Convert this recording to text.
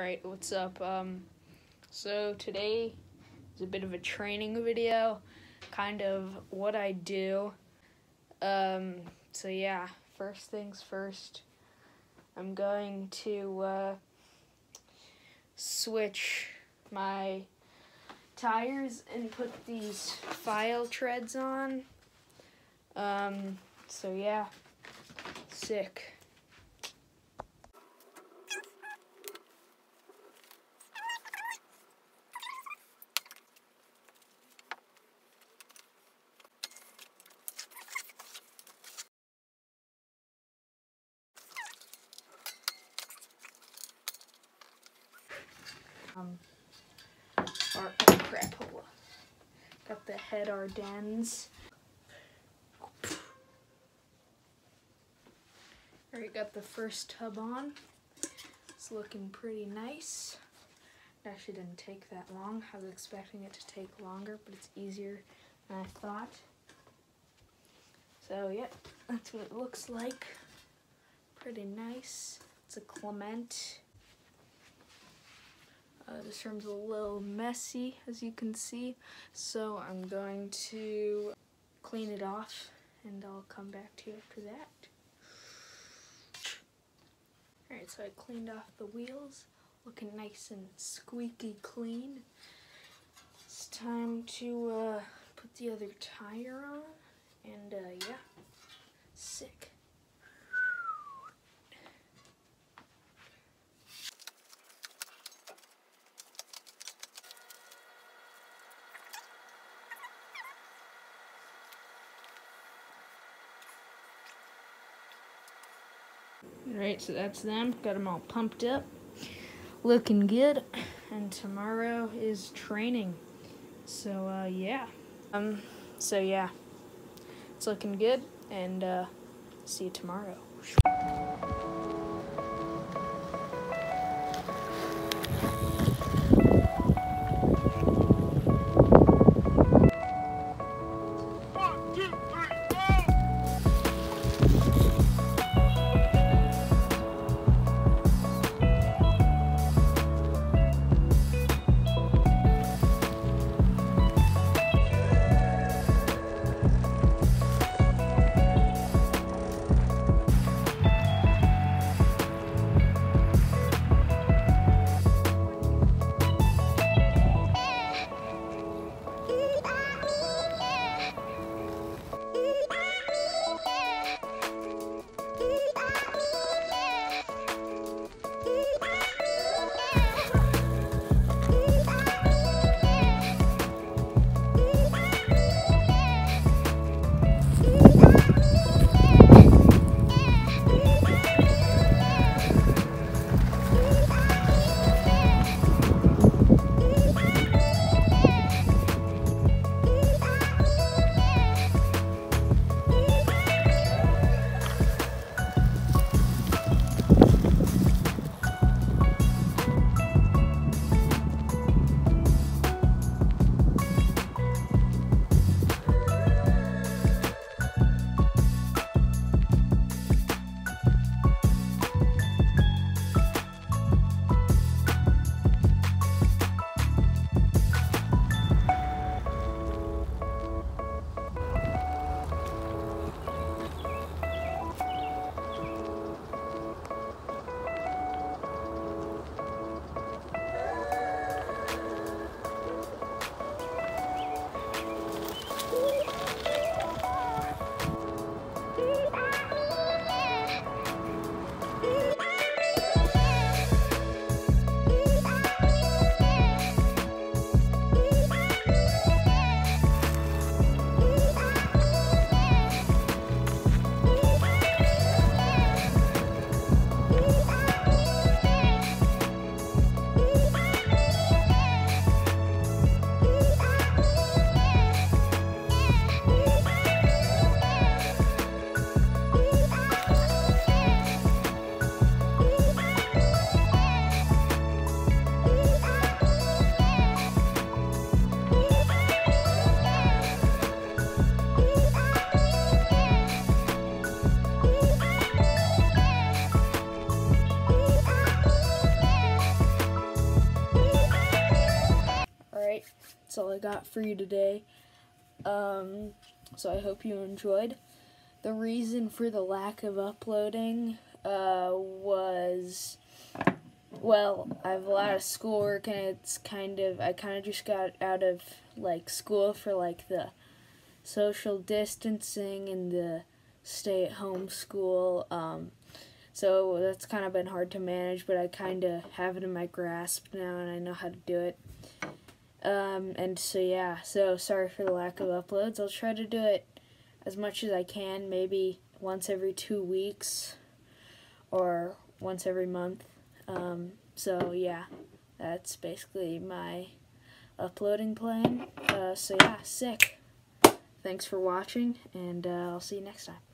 Alright, what's up? Um, so today is a bit of a training video, kind of what I do. Um, so yeah, first things first, I'm going to uh, switch my tires and put these file treads on. Um, so yeah, sick. Um, our, crap, hold on. Got the head Ardennes. Alright, got the first tub on. It's looking pretty nice. It actually didn't take that long. I was expecting it to take longer, but it's easier than I thought. So, yeah, that's what it looks like. Pretty nice. It's a Clement. Uh, this room's a little messy, as you can see, so I'm going to clean it off, and I'll come back to you after that. Alright, so I cleaned off the wheels, looking nice and squeaky clean. It's time to uh, put the other tire on, and uh, yeah, sick. Alright, so that's them. Got them all pumped up. Looking good. And tomorrow is training. So, uh, yeah. Um, so yeah. It's looking good. And, uh, see you tomorrow. Got for you today. Um, so I hope you enjoyed. The reason for the lack of uploading uh, was well, I have a lot of schoolwork and it's kind of I kind of just got out of like school for like the social distancing and the stay at home school. Um, so that's kind of been hard to manage, but I kind of have it in my grasp now and I know how to do it. Um, and so yeah, so sorry for the lack of uploads. I'll try to do it as much as I can, maybe once every two weeks or once every month. Um, so yeah, that's basically my uploading plan. Uh, so yeah, sick. Thanks for watching, and uh, I'll see you next time.